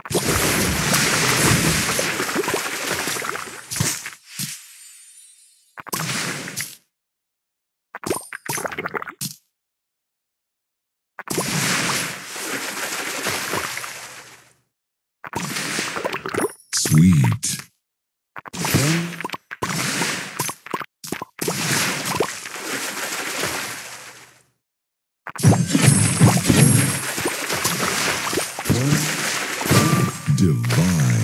you divine.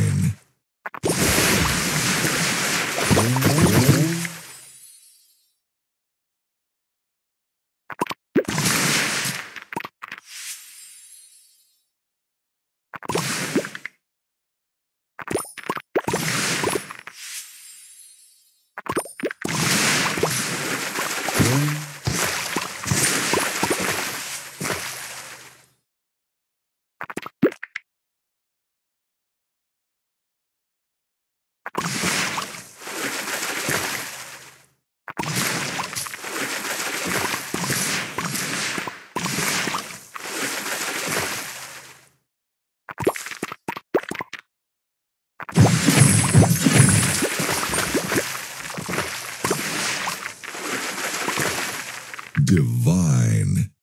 Divine.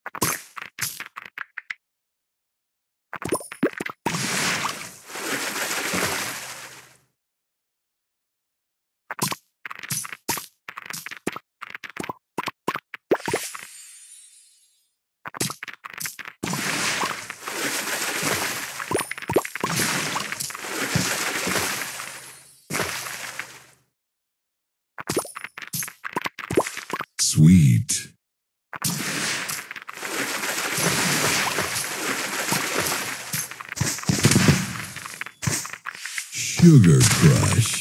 Sweet. Sugar Crush.